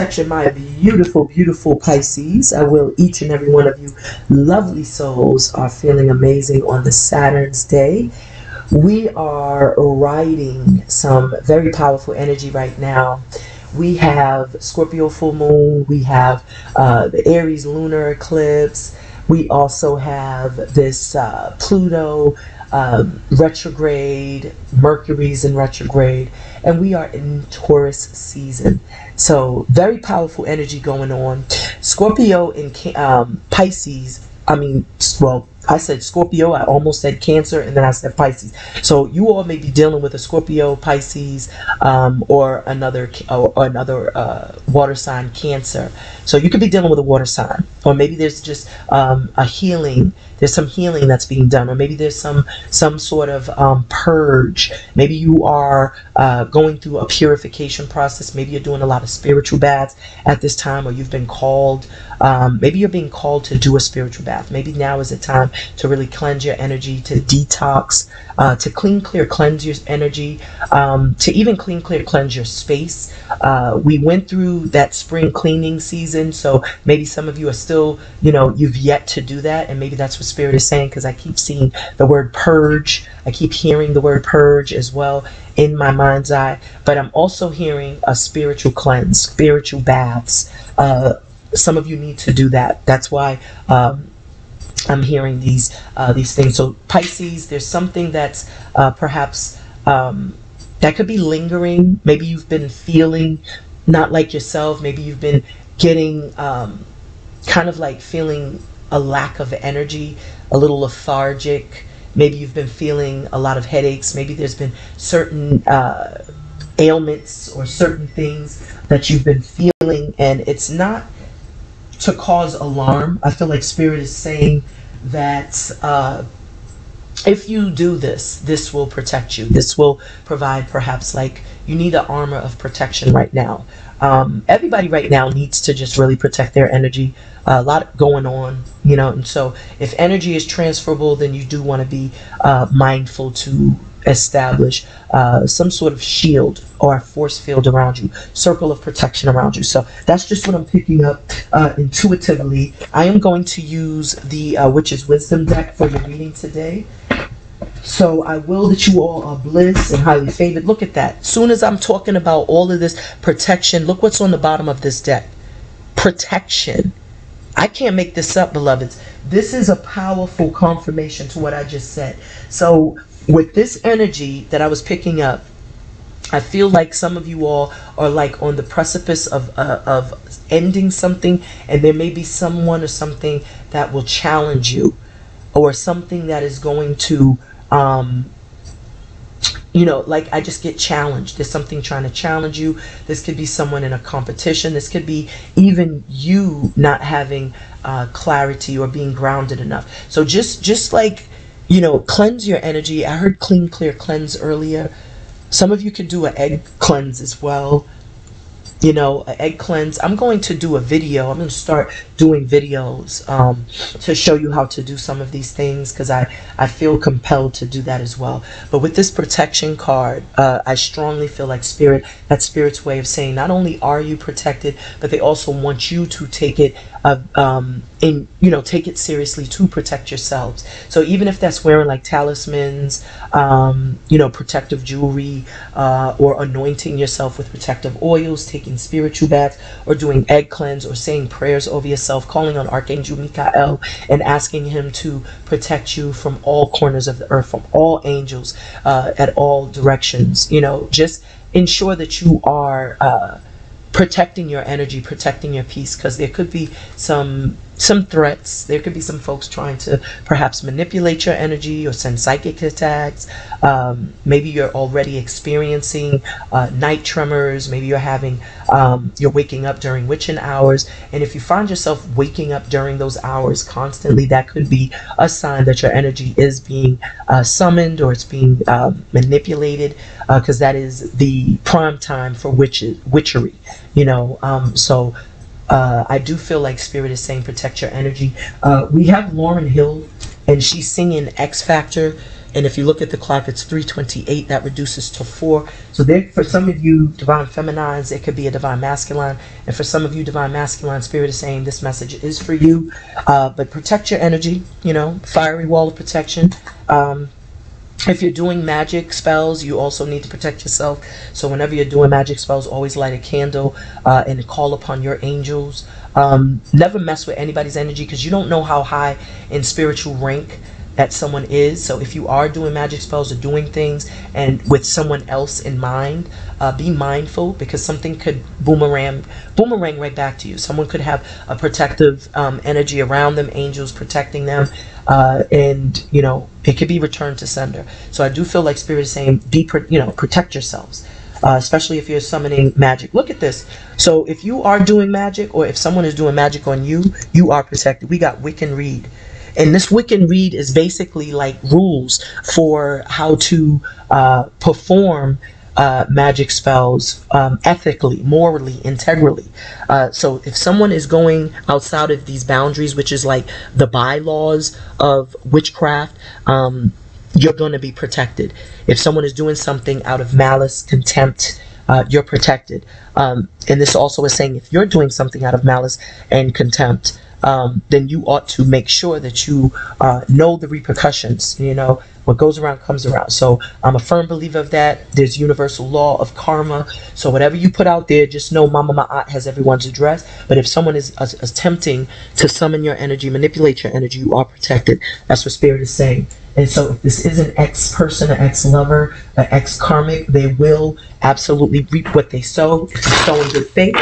protection, my beautiful, beautiful Pisces. I will each and every one of you lovely souls are feeling amazing on the Saturn's day. We are riding some very powerful energy right now. We have Scorpio full moon, we have uh, the Aries lunar eclipse, we also have this uh, Pluto um, retrograde, Mercury's in retrograde, and we are in Taurus season. So, very powerful energy going on. Scorpio and um, Pisces, I mean, well, I said Scorpio, I almost said Cancer, and then I said Pisces. So you all may be dealing with a Scorpio, Pisces, um, or another or, another uh, water sign, Cancer. So you could be dealing with a water sign, or maybe there's just um, a healing. There's some healing that's being done, or maybe there's some some sort of um, purge. Maybe you are uh, going through a purification process. Maybe you're doing a lot of spiritual baths at this time, or you've been called. Um, maybe you're being called to do a spiritual bath. Maybe now is the time to really cleanse your energy, to detox, uh, to clean, clear, cleanse your energy, um, to even clean, clear, cleanse your space. Uh, we went through that spring cleaning season, so maybe some of you are still, you know, you've yet to do that, and maybe that's what Spirit is saying because I keep seeing the word purge. I keep hearing the word purge as well in my mind's eye, but I'm also hearing a spiritual cleanse, spiritual baths. Uh, some of you need to do that. That's why um, I'm hearing these uh, these things. So Pisces, there's something that's uh, perhaps um, that could be lingering. Maybe you've been feeling not like yourself. Maybe you've been getting um, kind of like feeling a lack of energy, a little lethargic. Maybe you've been feeling a lot of headaches. Maybe there's been certain uh, ailments or certain things that you've been feeling, and it's not to cause alarm. I feel like Spirit is saying that uh, if you do this, this will protect you. This will provide perhaps like you need an armor of protection right now. Um, everybody right now needs to just really protect their energy. Uh, a lot going on, you know, and so if energy is transferable, then you do want to be uh, mindful to establish uh, some sort of shield or a force field around you, circle of protection around you. So that's just what I'm picking up uh, intuitively. I am going to use the uh, Witch's Wisdom deck for your reading today. So I will that you all are bliss and highly favored. Look at that. Soon as I'm talking about all of this protection, look what's on the bottom of this deck. Protection. I can't make this up, beloveds. This is a powerful confirmation to what I just said. So with this energy that I was picking up, I feel like some of you all are like on the precipice of uh, of ending something, and there may be someone or something that will challenge you, or something that is going to, um, you know, like I just get challenged. There's something trying to challenge you. This could be someone in a competition. This could be even you not having uh, clarity or being grounded enough. So just just like you know, cleanse your energy. I heard clean, clear, cleanse earlier. Some of you can do an egg cleanse as well you know, an egg cleanse. I'm going to do a video. I'm going to start doing videos um, to show you how to do some of these things because I, I feel compelled to do that as well. But with this protection card, uh, I strongly feel like Spirit, that Spirit's way of saying not only are you protected, but they also want you to take it uh, um, in, you know, take it seriously to protect yourselves. So even if that's wearing like talismans, um, you know, protective jewelry, uh, or anointing yourself with protective oils, taking spiritual baths or doing egg cleanse or saying prayers over yourself, calling on Archangel Michael and asking him to protect you from all corners of the earth, from all angels uh, at all directions. You know, just ensure that you are uh, protecting your energy, protecting your peace, because there could be some some threats. There could be some folks trying to perhaps manipulate your energy or send psychic attacks. Um, maybe you're already experiencing uh, night tremors. Maybe you're having, um, you're waking up during witching hours. And if you find yourself waking up during those hours constantly, that could be a sign that your energy is being uh, summoned or it's being uh, manipulated because uh, that is the prime time for witches, witchery. You know, um, so uh, I do feel like Spirit is saying protect your energy. Uh, we have Lauryn Hill, and she's singing Ex-Factor. and if you look at the clock, it's 328. That reduces to 4. So there, for some of you divine feminines, it could be a divine masculine. And for some of you divine masculine, Spirit is saying this message is for you. Uh, but protect your energy, you know, fiery wall of protection. Um, if you're doing magic spells, you also need to protect yourself. So whenever you're doing magic spells, always light a candle uh, and call upon your angels. Um, never mess with anybody's energy because you don't know how high in spiritual rank that someone is. So if you are doing magic spells or doing things and with someone else in mind, uh, be mindful because something could boomerang boomerang right back to you. Someone could have a protective um, energy around them, angels protecting them, uh, and you know it could be returned to sender. So I do feel like spirit is saying, be you know protect yourselves. Uh, especially if you're summoning magic. Look at this. So if you are doing magic, or if someone is doing magic on you, you are protected. We got Wiccan Rede. And this Wiccan Rede is basically like rules for how to uh, perform uh, magic spells um, ethically, morally, integrally. Uh, so if someone is going outside of these boundaries, which is like the bylaws of witchcraft, um, you're going to be protected. If someone is doing something out of malice, contempt, uh, you're protected. Um, and this also is saying if you're doing something out of malice and contempt, um, then you ought to make sure that you uh, know the repercussions. You know, what goes around comes around. So I'm a firm believer of that. There's universal law of karma. So whatever you put out there, just know Mama Ma'at has everyone's address. But if someone is uh, attempting to summon your energy, manipulate your energy, you are protected. That's what Spirit is saying. And so if this is an ex person, an ex lover, an ex karmic, they will absolutely reap what they sow. If you sow in good faith,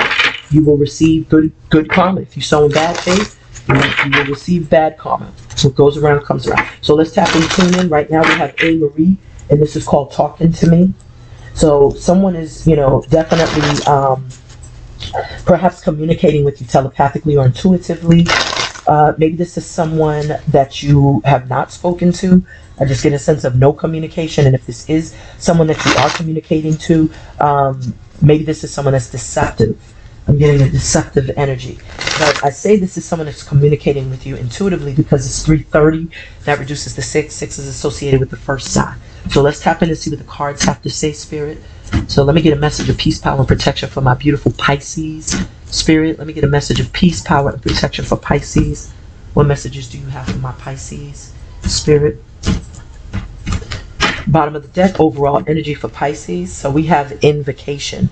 you will receive good good karma. If you sow in bad faith, you, you will receive bad karma. What goes around comes around. So let's tap and tune in. Right now we have Amerie, and this is called Talking to Me. So someone is, you know, definitely um, perhaps communicating with you telepathically or intuitively. Uh, maybe this is someone that you have not spoken to. I just get a sense of no communication. And if this is someone that you are communicating to, um, maybe this is someone that's deceptive. I'm getting a deceptive energy. But I say this is someone that's communicating with you intuitively because it's 330. That reduces the 6. 6 is associated with the first sign. So let's tap in and see what the cards have to say, Spirit. So let me get a message of peace, power, and protection for my beautiful Pisces. Spirit, let me get a message of peace, power, and protection for Pisces. What messages do you have for my Pisces? Spirit. Bottom of the deck, overall energy for Pisces. So we have invocation.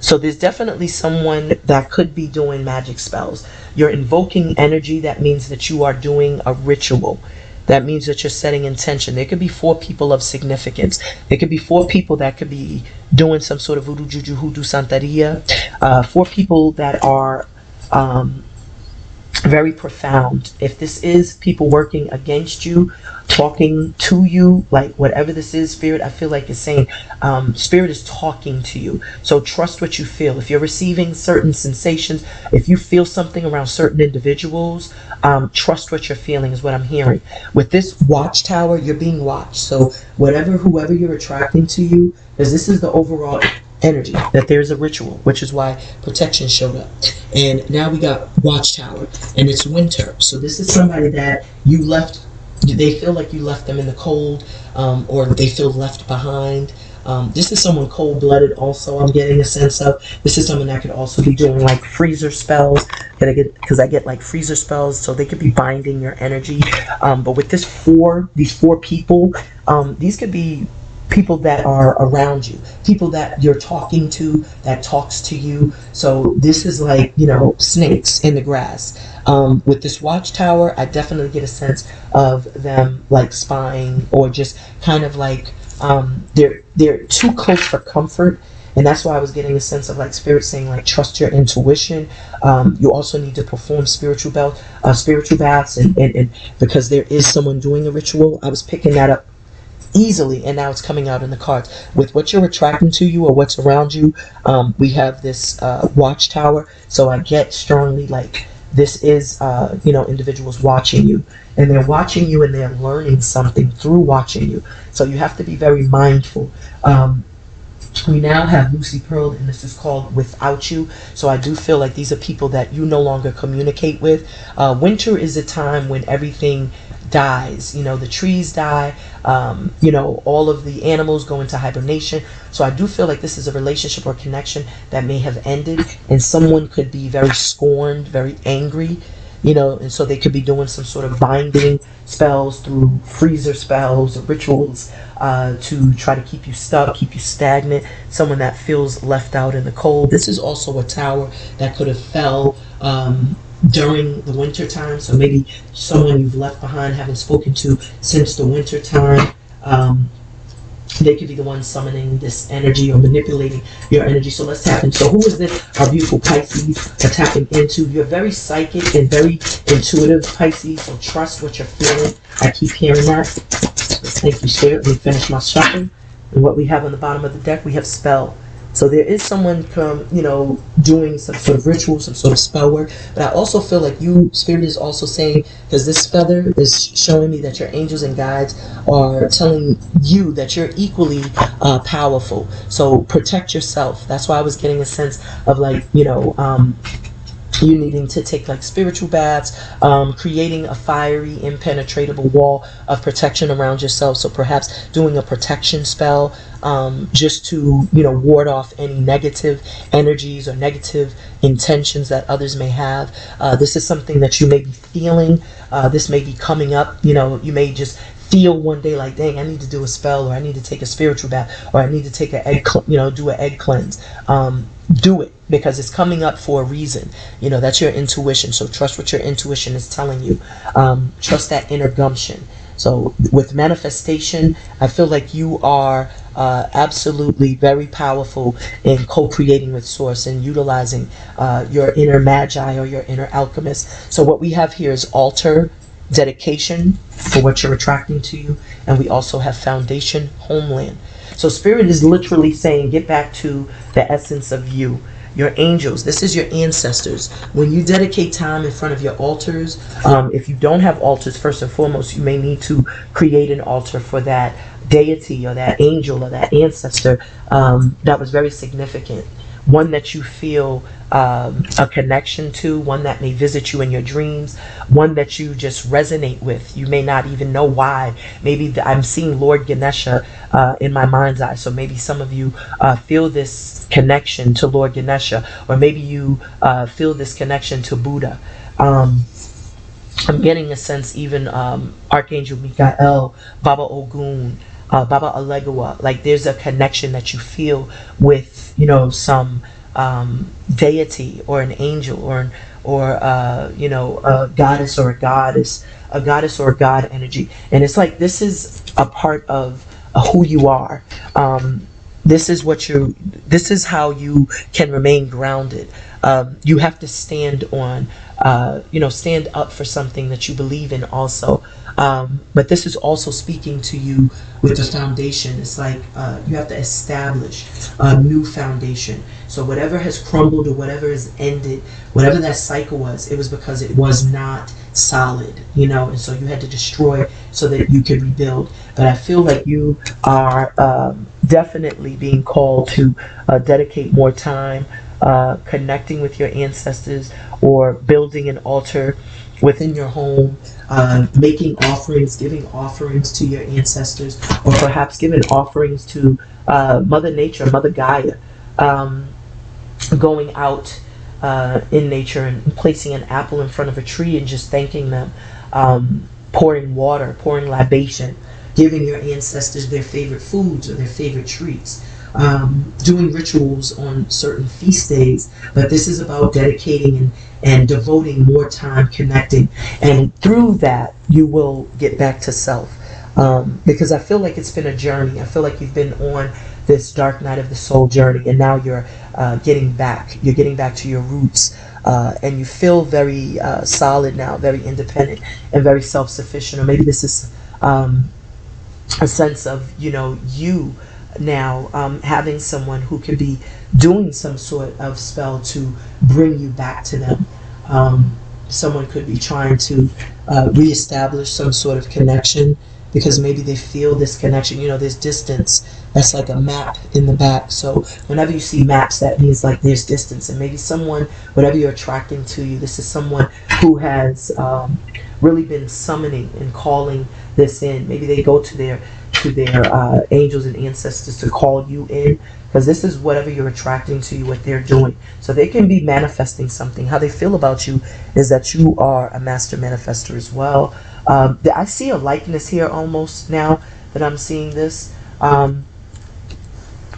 So there's definitely someone that could be doing magic spells. You're invoking energy. That means that you are doing a ritual. That means that you're setting intention. There could be four people of significance. There could be four people that could be doing some sort of voodoo, juju, hoodoo, santeria. Uh, four people that are um, very profound. If this is people working against you, talking to you, like whatever this is, spirit, I feel like it's saying, um, spirit is talking to you. So trust what you feel. If you're receiving certain sensations, if you feel something around certain individuals, um, trust what you're feeling is what I'm hearing. With this watchtower, you're being watched. So whatever, whoever you're attracting to you, because this is the overall energy that there's a ritual which is why protection showed up and now we got watchtower and it's winter so this is somebody that you left they feel like you left them in the cold um, or they feel left behind? Um, this is someone cold-blooded also i'm getting a sense of. This is someone that could also be doing like freezer spells. That i get because i get like freezer spells so they could be binding your energy. Um, but with this four these four people um, these could be people that are around you, people that you're talking to, that talks to you. So this is like, you know, snakes in the grass. Um, with this watchtower, I definitely get a sense of them like spying or just kind of like um, they're they're too close for comfort. And that's why I was getting a sense of like spirit saying like trust your intuition. Um, you also need to perform spiritual baths, uh, spiritual baths, and, and, and because there is someone doing a ritual. I was picking that up easily and now it's coming out in the cards with what you're attracting to you or what's around you um, we have this uh, watchtower so i get strongly like this is uh, you know individuals watching you and they're watching you and they're learning something through watching you so you have to be very mindful um, we now have Lucy Pearl, and this is called Without You. So I do feel like these are people that you no longer communicate with. Uh, winter is a time when everything dies. You know, the trees die. Um, you know, all of the animals go into hibernation. So I do feel like this is a relationship or connection that may have ended, and someone could be very scorned, very angry. You know, and so they could be doing some sort of binding spells through freezer spells or rituals uh, to try to keep you stuck, keep you stagnant. Someone that feels left out in the cold. This is also a tower that could have fell um, during the winter time. So maybe someone you've left behind, haven't spoken to since the winter time. Um, they could be the ones summoning this energy or manipulating your energy. So let's tap in. So who is this? Our beautiful Pisces are tapping into. You're very psychic and very intuitive, Pisces. So trust what you're feeling. I keep hearing that. Thank you, Spirit. Let me finish my shuffle. And what we have on the bottom of the deck, we have spell. So there is someone come, you know, doing some sort of ritual, some sort of spell work. But I also feel like you, Spirit, is also saying because this feather is showing me that your angels and guides are telling you that you're equally uh, powerful. So protect yourself. That's why I was getting a sense of like, you know, um, you needing to take like spiritual baths, um, creating a fiery, impenetrable wall of protection around yourself. So perhaps doing a protection spell um, just to you know ward off any negative energies or negative intentions that others may have. Uh, this is something that you may be feeling. Uh, this may be coming up. You know, you may just feel one day like, dang, I need to do a spell, or I need to take a spiritual bath, or I need to take an egg, you know, do an egg cleanse. Um, do it because it's coming up for a reason. You know, that's your intuition. So trust what your intuition is telling you. Um, trust that inner gumption. So with manifestation, I feel like you are uh, absolutely very powerful in co-creating with source and utilizing uh, your inner magi or your inner alchemist. So what we have here is altar, dedication for what you're attracting to you, and we also have foundation, homeland. So spirit is literally saying, get back to the essence of you your angels. This is your ancestors. When you dedicate time in front of your altars, um, if you don't have altars, first and foremost, you may need to create an altar for that deity or that angel or that ancestor um, that was very significant one that you feel um, a connection to, one that may visit you in your dreams, one that you just resonate with. You may not even know why. Maybe the, I'm seeing Lord Ganesha uh, in my mind's eye, so maybe some of you uh, feel this connection to Lord Ganesha, or maybe you uh, feel this connection to Buddha. Um, I'm getting a sense even um, Archangel Michael, Baba Ogun, uh, Baba Alegua, like there's a connection that you feel with, you know, some um, deity or an angel or an, or uh, you know a goddess or a goddess, a goddess or a god energy, and it's like this is a part of who you are. Um, this is what you. This is how you can remain grounded. Um, you have to stand on, uh, you know, stand up for something that you believe in. Also, um, but this is also speaking to you with the foundation. It's like uh, you have to establish a new foundation. So whatever has crumbled or whatever has ended, whatever that cycle was, it was because it was not solid, you know, and so you had to destroy so that you could rebuild. But I feel like you are um, definitely being called to uh, dedicate more time uh, connecting with your ancestors or building an altar within your home, uh, making offerings, giving offerings to your ancestors, or perhaps giving offerings to uh, Mother Nature, Mother Gaia, um, going out uh, in nature and placing an apple in front of a tree and just thanking them, um, pouring water, pouring libation, giving your ancestors their favorite foods or their favorite treats um, doing rituals on certain feast days, but this is about dedicating and, and devoting more time connecting. And through that, you will get back to self. Um, because I feel like it's been a journey. I feel like you've been on this dark night of the soul journey, and now you're uh, getting back. You're getting back to your roots, uh, and you feel very uh, solid now, very independent, and very self-sufficient. Or maybe this is um, a sense of you know you now um, having someone who could be doing some sort of spell to bring you back to them. Um, someone could be trying to uh, reestablish some sort of connection because maybe they feel this connection. You know, there's distance. That's like a map in the back. So whenever you see maps, that means like there's distance. And maybe someone, whatever you're attracting to you, this is someone who has um, really been summoning and calling this in. Maybe they go to their to their uh, angels and ancestors to call you in because this is whatever you're attracting to you what they're doing so they can be manifesting something how they feel about you is that you are a master manifester as well um, i see a likeness here almost now that i'm seeing this um,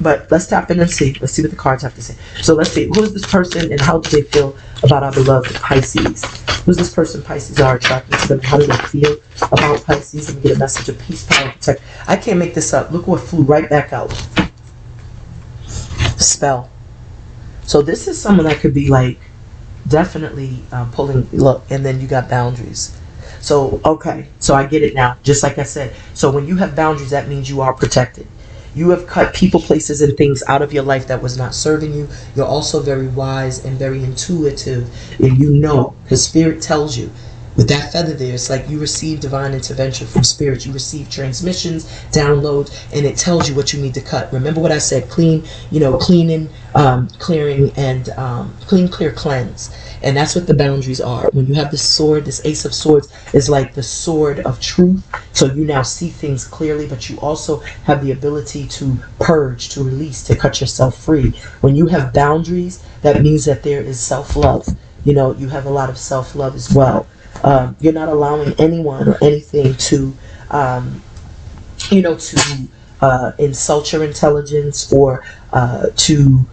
but let's tap in and see. Let's see what the cards have to say. So let's see. Who is this person and how do they feel about our beloved Pisces? Who's this person Pisces are attracted to them? How do they feel about Pisces? Me get a message of peace, power, protect. I can't make this up. Look what flew right back out. Spell. So this is someone that could be like definitely uh, pulling, look, and then you got boundaries. So, okay, so I get it now. Just like I said. So when you have boundaries, that means you are protected. You have cut people, places, and things out of your life that was not serving you. You're also very wise and very intuitive, and you know, because Spirit tells you. With that feather there, it's like you receive divine intervention from Spirit. You receive transmissions, downloads, and it tells you what you need to cut. Remember what I said: clean, you know, cleaning, um, clearing, and um, clean, clear, cleanse. And that's what the boundaries are. When you have this sword, this Ace of Swords is like the sword of truth. So you now see things clearly, but you also have the ability to purge, to release, to cut yourself free. When you have boundaries, that means that there is self love. You know, you have a lot of self love as well. Um, you're not allowing anyone or anything to, um, you know, to uh, insult your intelligence or uh, to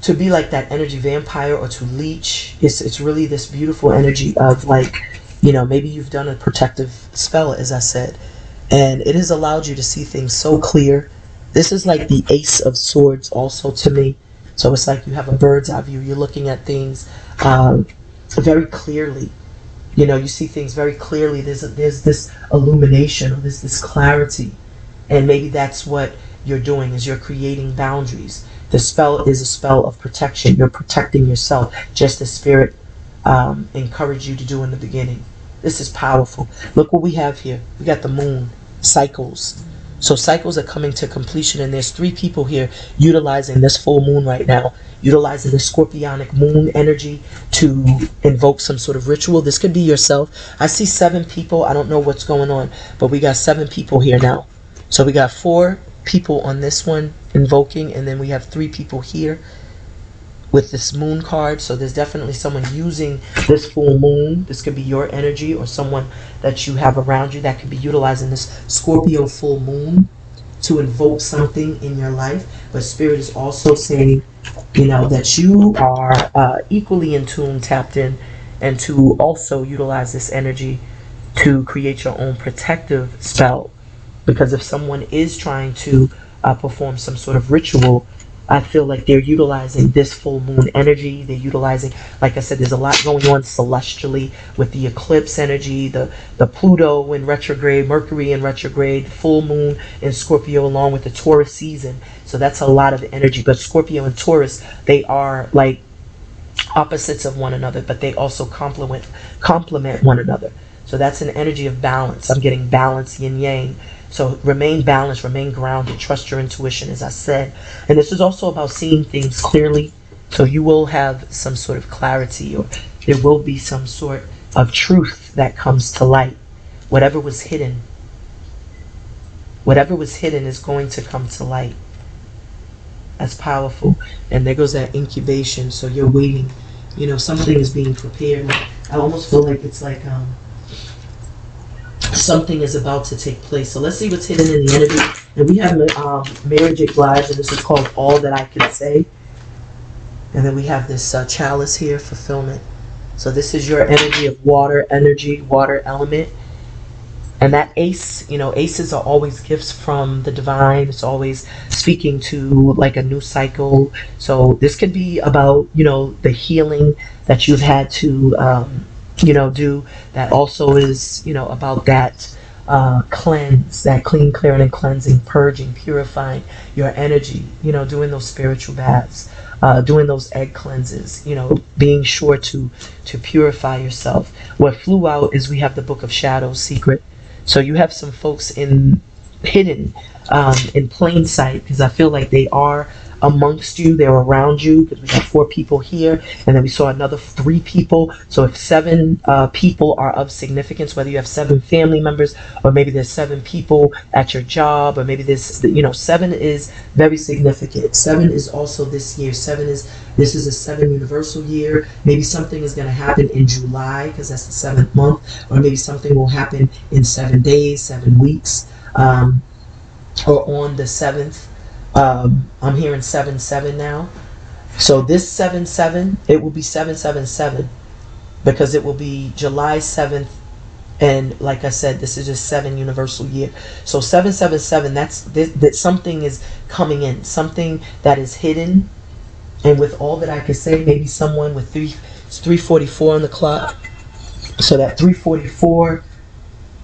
to be like that energy vampire or to leech. It's it's really this beautiful energy of like, you know, maybe you've done a protective spell, as I said, and it has allowed you to see things so clear. This is like the ace of swords also to me. So it's like you have a bird's eye view. You're looking at things um, very clearly. You know, you see things very clearly. There's a, there's this illumination or there's this clarity, and maybe that's what you're doing is you're creating boundaries the spell is a spell of protection. You're protecting yourself, just as Spirit um, encouraged you to do in the beginning. This is powerful. Look what we have here. We got the moon, cycles. So cycles are coming to completion, and there's three people here utilizing this full moon right now, utilizing the scorpionic moon energy to invoke some sort of ritual. This could be yourself. I see seven people. I don't know what's going on, but we got seven people here now. So we got four people on this one invoking, and then we have three people here with this moon card. So there's definitely someone using this full moon. This could be your energy or someone that you have around you that could be utilizing this Scorpio full moon to invoke something in your life. But Spirit is also saying, you know, that you are uh, equally in tune, tapped in, and to also utilize this energy to create your own protective spell because if someone is trying to uh, perform some sort of ritual, I feel like they're utilizing this full moon energy. They're utilizing, like I said, there's a lot going on celestially with the eclipse energy, the, the Pluto in retrograde, Mercury in retrograde, full moon in Scorpio, along with the Taurus season. So that's a lot of energy. But Scorpio and Taurus, they are like opposites of one another, but they also complement complement one another. So that's an energy of balance. I'm getting balance, yin yang. So remain balanced, remain grounded, trust your intuition, as I said. And this is also about seeing things clearly. So you will have some sort of clarity, or there will be some sort of truth that comes to light. Whatever was hidden, whatever was hidden is going to come to light. That's powerful. And there goes that incubation. So you're waiting. You know, something is being prepared. I almost feel like it's like um, something is about to take place. So let's see what's hidden in the energy. And we have um, Mary J. Blige, and this is called All That I Can Say. And then we have this uh, chalice here, fulfillment. So this is your energy of water, energy, water element. And that ace, you know, aces are always gifts from the divine. It's always speaking to like a new cycle. So this could be about, you know, the healing that you've had to um, you know, do that also is, you know, about that uh, cleanse, that clean, clearing, and cleansing, purging, purifying your energy, you know, doing those spiritual baths, uh, doing those egg cleanses, you know, being sure to to purify yourself. What flew out is we have the Book of Shadows secret. So you have some folks in hidden um, in plain sight because I feel like they are amongst you, they're around you because we have four people here, and then we saw another three people. So if seven uh, people are of significance, whether you have seven family members or maybe there's seven people at your job, or maybe there's you know seven is very significant. Seven is also this year. Seven is this is a seven universal year. Maybe something is going to happen in July because that's the seventh month, or maybe something will happen in seven days, seven weeks. Um, or on the seventh. Um, I'm hearing seven seven now. So this seven seven, it will be seven seven seven, because it will be July seventh, and like I said, this is just seven universal year. So seven seven seven. That's that something is coming in, something that is hidden, and with all that I can say, maybe someone with three three forty four on the clock. So that three forty four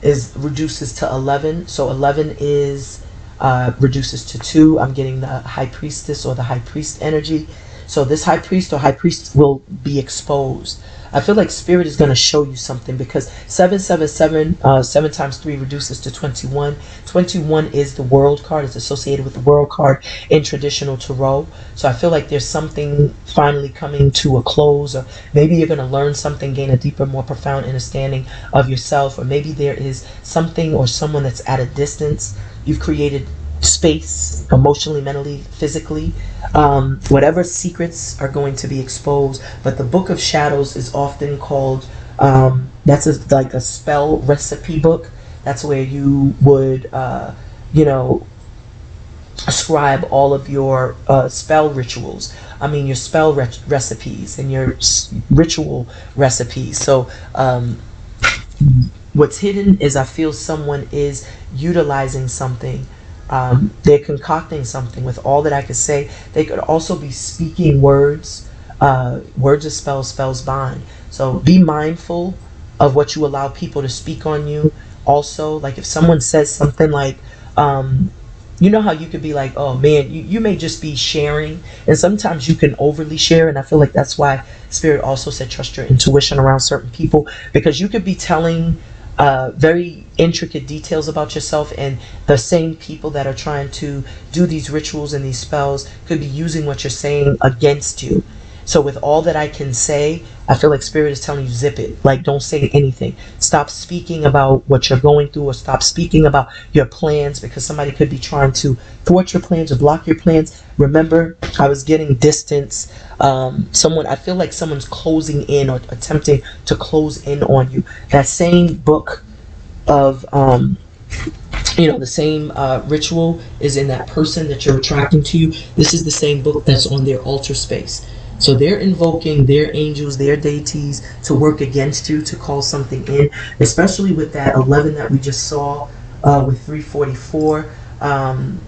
is reduces to 11 so 11 is uh, reduces to two. I'm getting the high priestess or the high priest energy. So this high priest or high priest will be exposed. I feel like spirit is going to show you something because 777, uh, 7 times 3 reduces to 21. 21 is the world card. It's associated with the world card in traditional tarot. So I feel like there's something finally coming to a close or maybe you're going to learn something, gain a deeper, more profound understanding of yourself or maybe there is something or someone that's at a distance You've created space emotionally, mentally, physically. Um, whatever secrets are going to be exposed. But the Book of Shadows is often called um, that's a, like a spell recipe book. That's where you would, uh, you know, ascribe all of your uh, spell rituals. I mean, your spell re- recipes and your s- ritual recipes. So, um, what's hidden is I feel someone is utilizing something. Um, they're concocting something with all that I could say. They could also be speaking words. Uh, words of spells, spells bind. So be mindful of what you allow people to speak on you. Also, like if someone says something like, um, you know how you could be like, oh man, you, you may just be sharing, and sometimes you can overly share, and I feel like that's why Spirit also said trust your intuition around certain people because you could be telling uh, very intricate details about yourself, and the same people that are trying to do these rituals and these spells could be using what you're saying against you. So, with all that I can say, I feel like Spirit is telling you, zip it. Like, don't say anything. Stop speaking about what you're going through, or stop speaking about your plans because somebody could be trying to thwart your plans or block your plans. Remember, I was getting distance. Um, someone, I feel like someone's closing in or attempting to close in on you. That same book of, um, you know, the same uh, ritual is in that person that you're attracting to you. This is the same book that's on their altar space. So they're invoking their angels, their deities to work against you, to call something in, especially with that 11 that we just saw uh, with 344. Um,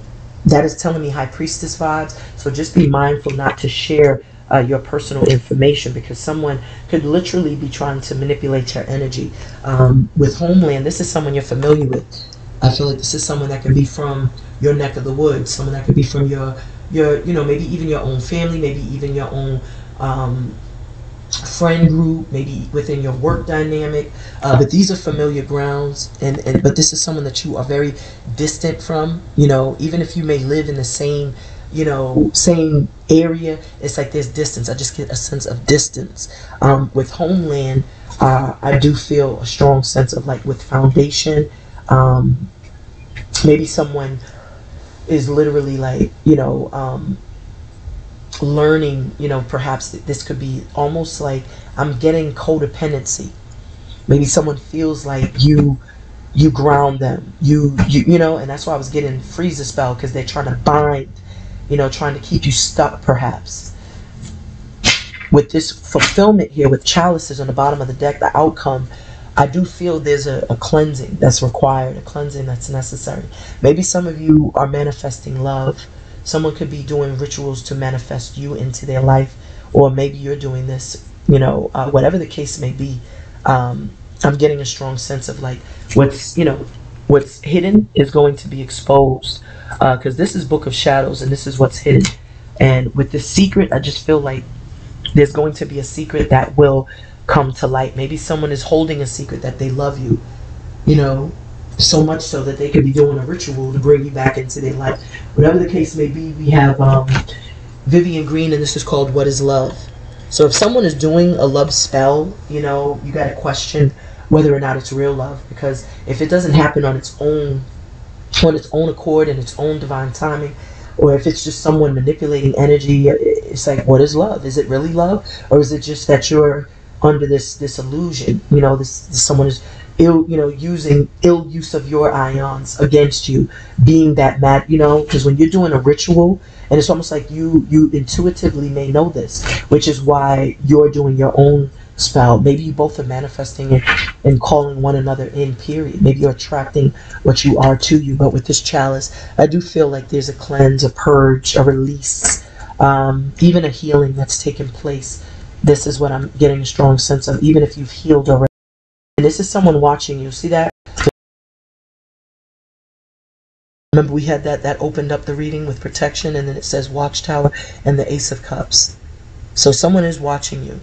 that is telling me high priestess vibes. So just be mindful not to share uh, your personal information because someone could literally be trying to manipulate your energy. Um, with Homeland, this is someone you're familiar with. I feel like this is someone that could be from your neck of the woods, someone that could be from your your you know maybe even your own family maybe even your own um, friend group maybe within your work dynamic. Uh, but these are familiar grounds and, and but this is someone that you are very distant from you know. Even if you may live in the same you know same area it's like there's distance. I just get a sense of distance. Um, with homeland uh, i do feel a strong sense of like with foundation. Um, maybe someone is literally like you know um, learning you know perhaps this could be almost like i'm getting codependency. Maybe someone feels like you you ground them. You you, you know and that's why i was getting freezer spell because they're trying to bind you know trying to keep you stuck perhaps. With this fulfillment here with chalices on the bottom of the deck the outcome I do feel there's a, a, cleansing that's required, a cleansing that's necessary. Maybe some of you are manifesting love. Someone could be doing rituals to manifest you into their life, or maybe you're doing this, you know, uh, whatever the case may be. Um, I'm getting a strong sense of like what's, you know, what's hidden is going to be exposed. Because uh, this is Book of Shadows and this is what's hidden. And with the secret, I just feel like there's going to be a secret that will come to light. Maybe someone is holding a secret that they love you, you know, so much so that they could be doing a ritual to bring you back into their life. Whatever the case may be, we have um, Vivian Green, and this is called What is Love? So if someone is doing a love spell, you know, you got to question whether or not it's real love because if it doesn't happen on its own on its own accord and its own divine timing or if it's just someone manipulating energy it's like what is love is it really love or is it just that you're under this this illusion. You know this, this someone is ill you know using ill use of your ions against you being that mad you know because when you're doing a ritual and it's almost like you you intuitively may know this which is why you're doing your own spell. Maybe you both are manifesting it and calling one another in period. Maybe you're attracting what you are to you. But with this chalice i do feel like there's a cleanse a purge a release um, even a healing that's taken place this is what i'm getting a strong sense of even if you've healed already. And this is someone watching you. See that? Remember we had that that opened up the reading with protection and then it says watchtower and the ace of cups. So someone is watching you.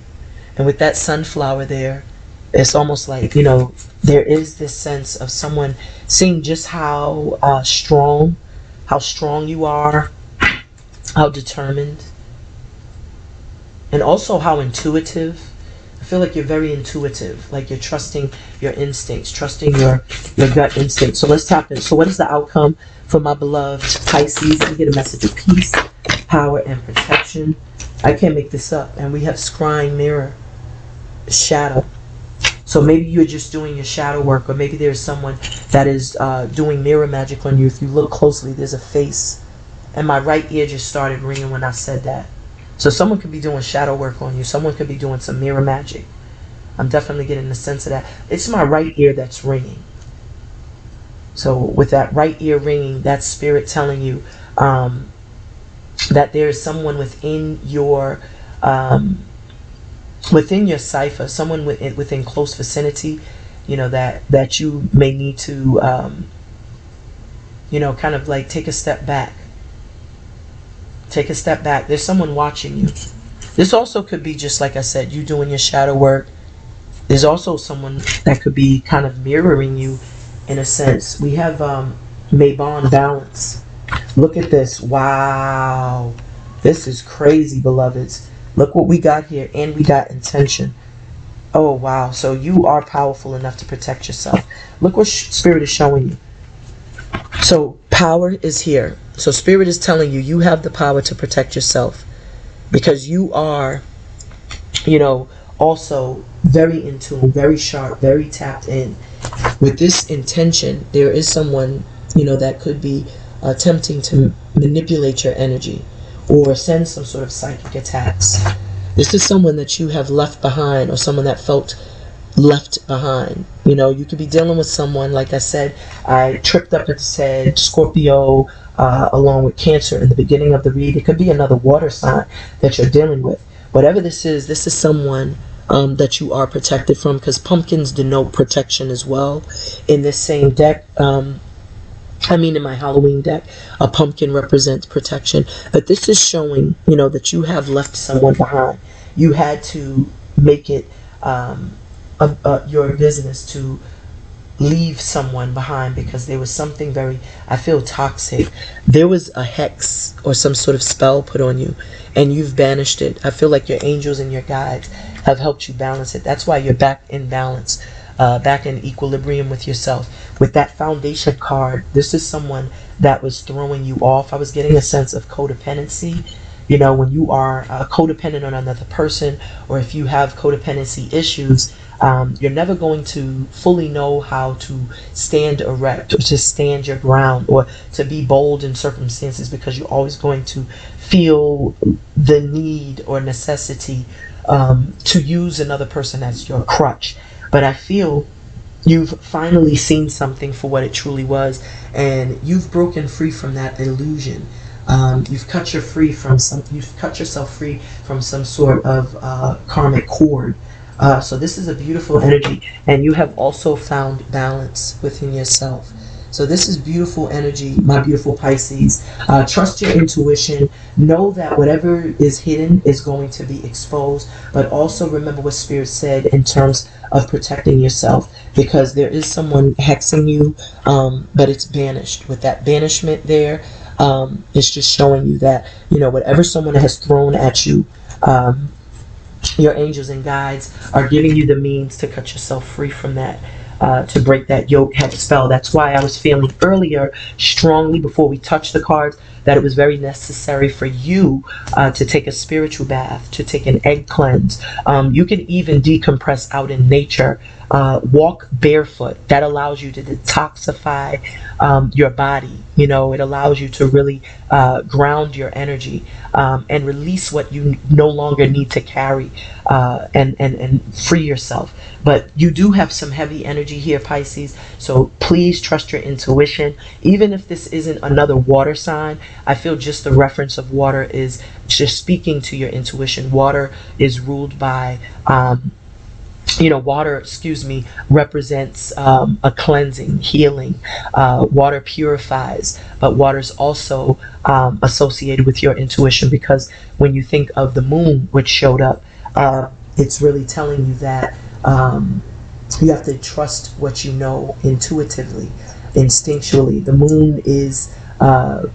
And with that sunflower there it's almost like you know there is this sense of someone seeing just how uh, strong how strong you are how determined and also how intuitive I feel like you're very intuitive, like you're trusting your instincts, trusting your your gut instinct. So let's tap in. So what is the outcome for my beloved Pisces? We get a message of peace, power, and protection. I can't make this up. And we have scrying mirror, shadow. So maybe you're just doing your shadow work, or maybe there's someone that is uh, doing mirror magic on you. If you look closely, there's a face. And my right ear just started ringing when I said that. So someone could be doing shadow work on you. Someone could be doing some mirror magic. I'm definitely getting the sense of that. It's my right ear that's ringing. So with that right ear ringing, that spirit telling you um, that there is someone within your um, within your cipher, someone within, within close vicinity, you know that that you may need to um, you know kind of like take a step back Take a step back. There's someone watching you. This also could be just like I said, you doing your shadow work. There's also someone that could be kind of mirroring you in a sense. We have um, Mabon balance. Look at this. Wow. This is crazy, beloveds. Look what we got here. And we got intention. Oh, wow. So you are powerful enough to protect yourself. Look what Spirit is showing you. So power is here. So spirit is telling you you have the power to protect yourself because you are, you know, also very in tune, very sharp, very tapped in. With this intention, there is someone, you know, that could be uh, attempting to manipulate your energy or send some sort of psychic attacks. This is someone that you have left behind or someone that felt left behind. You know, you could be dealing with someone, like I said, I tripped up and said Scorpio uh, along with Cancer in the beginning of the read. It could be another water sign that you're dealing with. Whatever this is, this is someone um, that you are protected from because pumpkins denote protection as well. In this same deck, um, I mean, in my Halloween deck, a pumpkin represents protection. But this is showing, you know, that you have left someone behind. You had to make it um, a, a, your business to leave someone behind because there was something very, I feel, toxic. There was a hex or some sort of spell put on you and you've banished it. I feel like your angels and your guides have helped you balance it. That's why you're back in balance, uh, back in equilibrium with yourself. With that foundation card, this is someone that was throwing you off. I was getting a sense of codependency you know, when you are uh, codependent on another person, or if you have codependency issues, um, you're never going to fully know how to stand erect or to stand your ground or to be bold in circumstances because you're always going to feel the need or necessity um, to use another person as your crutch. But I feel you've finally seen something for what it truly was and you've broken free from that illusion um, you've cut your free from some. You've cut yourself free from some sort of uh, karmic cord. Uh, so this is a beautiful energy, and you have also found balance within yourself. So this is beautiful energy, my beautiful Pisces. Uh, trust your intuition. Know that whatever is hidden is going to be exposed. But also remember what Spirit said in terms of protecting yourself, because there is someone hexing you, um, but it's banished. With that banishment there, Um, it's just showing you that, you know, whatever someone has thrown at you, um, your angels and guides are giving you the means to cut yourself free from that. Uh, to break that yoke hex spell. That's why I was feeling earlier strongly before we touched the cards that it was very necessary for you uh, to take a spiritual bath, to take an egg cleanse. Um, you can even decompress out in nature. Uh, walk barefoot. That allows you to detoxify um, your body. You know, it allows you to really uh, ground your energy um, and release what you no longer need to carry uh, and, and, and free yourself. But you do have some heavy energy here, Pisces. So please trust your intuition. Even if this isn't another water sign, I feel just the reference of water is just speaking to your intuition. Water is ruled by. Um, you know, water, excuse me, represents um, a cleansing, healing. Uh, water purifies, but water is also um, associated with your intuition because when you think of the moon, which showed up, uh, it's really telling you that um, you have to trust what you know intuitively, instinctually. The moon is uh,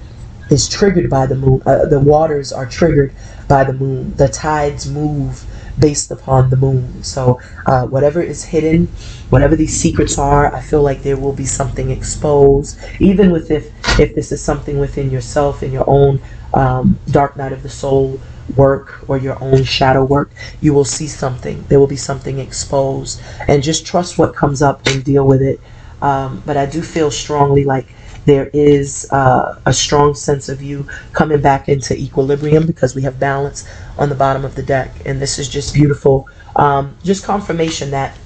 is triggered by the moon. Uh, the waters are triggered by the moon. The tides move based upon the moon. So uh, whatever is hidden, whatever these secrets are, I feel like there will be something exposed. Even with if if this is something within yourself in your own um, dark night of the soul work or your own shadow work, you will see something. There will be something exposed, and just trust what comes up and deal with it. Um, but I do feel strongly like there is uh, a strong sense of you coming back into equilibrium because we have balance on the bottom of the deck, and this is just beautiful. Um, just confirmation that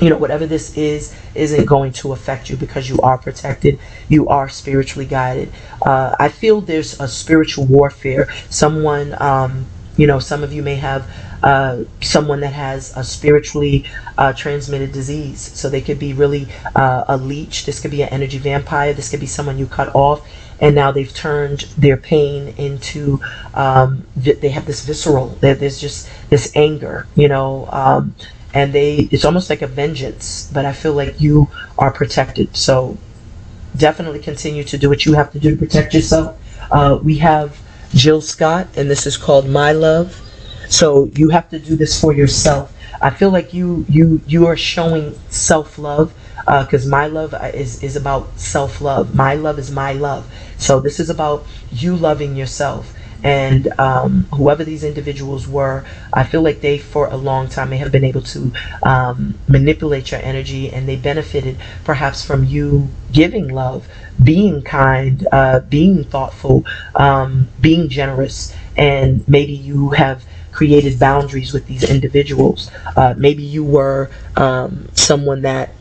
you know whatever this is isn't going to affect you because you are protected. You are spiritually guided. Uh, i feel there's a spiritual warfare. Someone um, you know some of you may have uh, someone that has a spiritually uh, transmitted disease. So they could be really uh, a leech. This could be an energy vampire. This could be someone you cut off and now they've turned their pain into um, they have this visceral. There's just this anger you know um, and they it's almost like a vengeance but i feel like you are protected. So definitely continue to do what you have to do to protect yourself. Uh, we have jill scott and this is called my love so you have to do this for yourself. I feel like you you you are showing self-love because my love uh, is is about self-love. My love is my love. So this is about you loving yourself. And um, whoever these individuals were, I feel like they, for a long time, may have been able to um, manipulate your energy, and they benefited perhaps from you giving love, being kind, uh, being thoughtful, um, being generous, and maybe you have created boundaries with these individuals. Uh, maybe you were um, someone that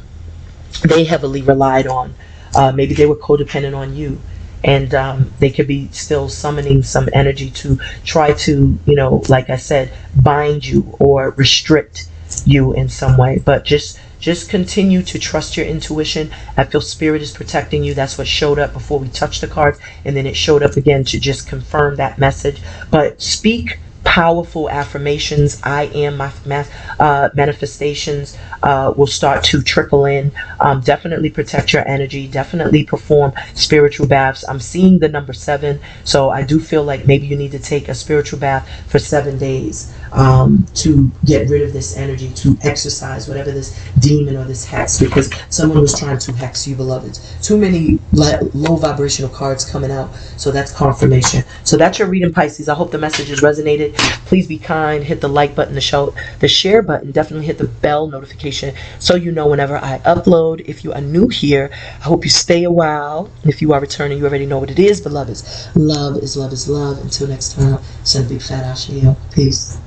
they heavily relied on. Uh, maybe they were codependent on you and um, they could be still summoning some energy to try to, you know, like I said, bind you or restrict you in some way. But just just continue to trust your intuition. I feel spirit is protecting you. That's what showed up before we touched the cards, and then it showed up again to just confirm that message. But speak powerful affirmations, I am my uh, manifestations uh, will start to trickle in. Um, definitely protect your energy. Definitely perform spiritual baths. I'm seeing the number seven, so I do feel like maybe you need to take a spiritual bath for seven days um, to get rid of this energy, to exorcise whatever this demon or this hex, because someone was trying to hex you, beloveds. Too many low vibrational cards coming out, so that's confirmation. So that's your reading, Pisces. I hope the message has resonated. Please be kind. Hit the like button, the show, the share button. Definitely hit the bell notification so you know whenever I upload. If you are new here, I hope you stay a while. If you are returning, you already know what it is, But Love is love is love. is love. Until next time, send a big fat Ashio. Peace.